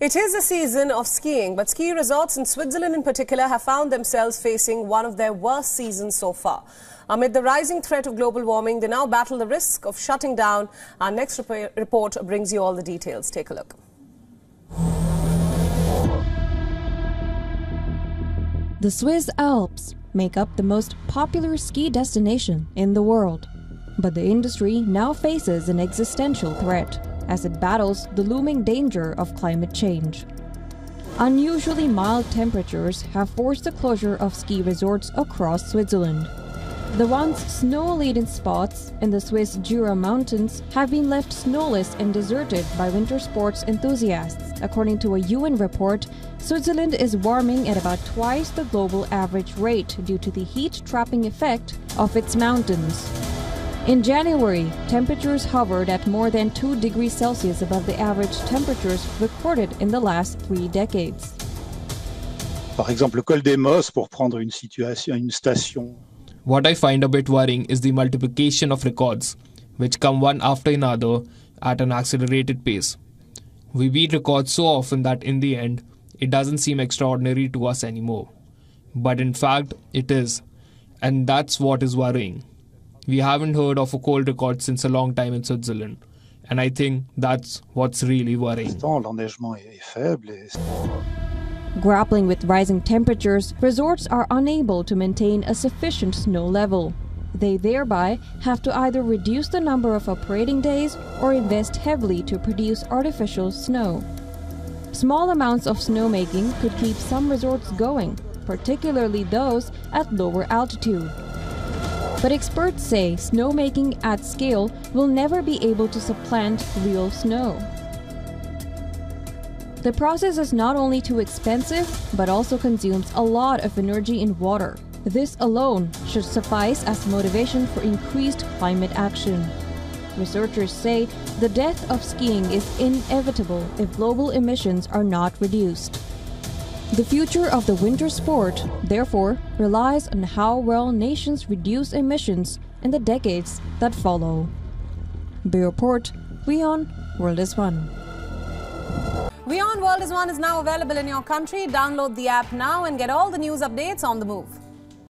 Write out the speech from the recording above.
It is a season of skiing, but ski resorts in Switzerland in particular have found themselves facing one of their worst seasons so far. Amid the rising threat of global warming, they now battle the risk of shutting down. Our next rep report brings you all the details. Take a look. The Swiss Alps make up the most popular ski destination in the world. But the industry now faces an existential threat as it battles the looming danger of climate change. Unusually mild temperatures have forced the closure of ski resorts across Switzerland. The once snow-laden spots in the Swiss Jura Mountains have been left snowless and deserted by winter sports enthusiasts. According to a UN report, Switzerland is warming at about twice the global average rate due to the heat-trapping effect of its mountains. In January, temperatures hovered at more than 2 degrees Celsius above the average temperatures recorded in the last three decades. Par exemple, le col des Mosses, pour prendre une situation, une station. What I find a bit worrying is the multiplication of records, which come one after another at an accelerated pace. We beat records so often that in the end, it doesn't seem extraordinary to us anymore. But in fact, it is. And that's what is worrying. We haven't heard of a cold record since a long time in Switzerland. And I think that's what's really worrying. Grappling with rising temperatures, resorts are unable to maintain a sufficient snow level. They thereby have to either reduce the number of operating days or invest heavily to produce artificial snow. Small amounts of snowmaking could keep some resorts going, particularly those at lower altitude. But experts say snowmaking at scale will never be able to supplant real snow. The process is not only too expensive, but also consumes a lot of energy and water. This alone should suffice as motivation for increased climate action. Researchers say the death of skiing is inevitable if global emissions are not reduced. The future of the winter sport, therefore, relies on how well nations reduce emissions in the decades that follow. Bureau Report, WION, World is One. WION World is One is now available in your country. Download the app now and get all the news updates on the move.